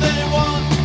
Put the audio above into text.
they want.